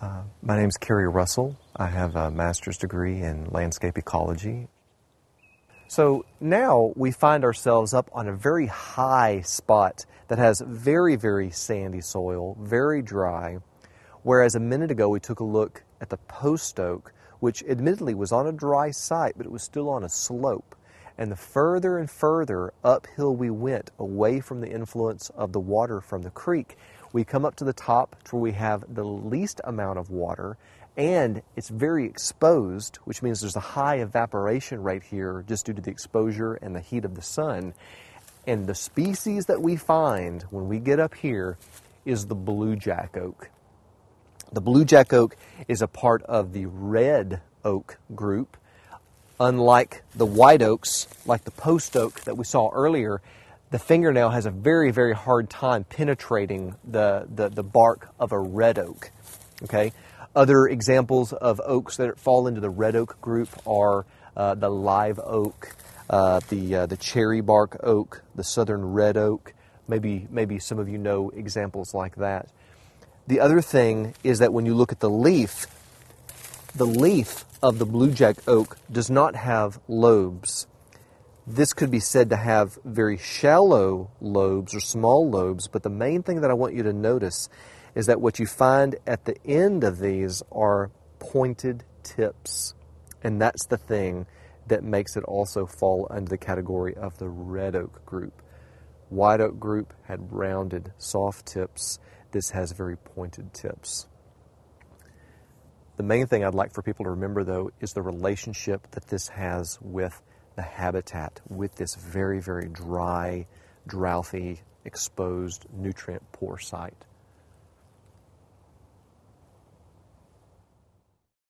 Uh, my name is Kerry Russell. I have a master's degree in landscape ecology. So now we find ourselves up on a very high spot that has very, very sandy soil, very dry. Whereas a minute ago we took a look at the post oak, which admittedly was on a dry site, but it was still on a slope. And the further and further uphill we went away from the influence of the water from the creek, we come up to the top to where we have the least amount of water and it's very exposed, which means there's a high evaporation rate here just due to the exposure and the heat of the sun. And the species that we find when we get up here is the blue jack oak. The blue jack oak is a part of the red oak group. Unlike the white oaks, like the post oak that we saw earlier, the fingernail has a very, very hard time penetrating the, the, the bark of a red oak. Okay? Other examples of oaks that fall into the red oak group are uh, the live oak, uh, the, uh, the cherry bark oak, the southern red oak. Maybe, maybe some of you know examples like that. The other thing is that when you look at the leaf, the leaf of the blue jack oak does not have lobes. This could be said to have very shallow lobes or small lobes, but the main thing that I want you to notice is that what you find at the end of these are pointed tips. And that's the thing that makes it also fall under the category of the red oak group. White oak group had rounded, soft tips. This has very pointed tips. The main thing I'd like for people to remember, though, is the relationship that this has with the habitat, with this very, very dry, drouthy, exposed, nutrient poor site.